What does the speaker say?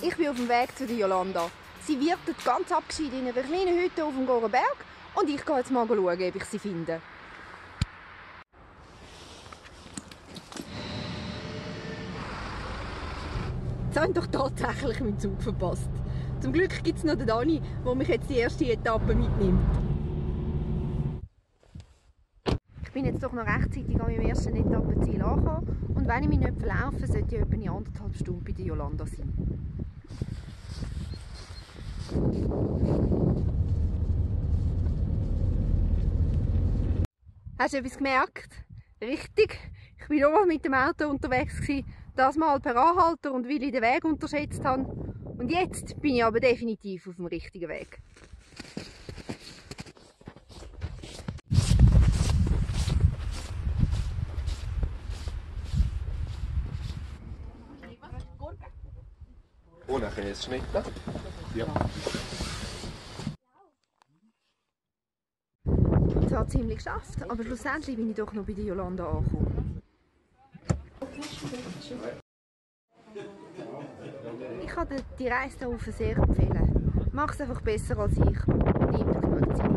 Ich bin auf dem Weg zu Jolanda. Sie wirtet ganz abgeschieden in einer kleinen Hütte auf dem Gorenberg und ich gehe jetzt mal schauen, ob ich sie finde. Jetzt habe ich doch tatsächlich meinen Zug verpasst. Zum Glück gibt es noch den Dani, der mich jetzt die erste Etappe mitnimmt. Ich bin jetzt doch noch rechtzeitig an meinem ersten Etappenziel angekommen und wenn ich mich nicht verlaufe, sollte ich etwa in anderthalb Stunden bei der Jolanda sein. Hast du etwas gemerkt? Richtig, ich war nochmal mit dem Auto unterwegs, das mal per Anhalter und weil ich den Weg unterschätzt habe. Und jetzt bin ich aber definitiv auf dem richtigen Weg. Ohne Käseschnitte. Ja. Zwar ziemlich geschafft, aber schlussendlich bin ich doch noch bei der Jolanda angekommen. Ich kann dir die Reise hier sehr empfehlen. Mach es einfach besser als ich nimm dir Zeit.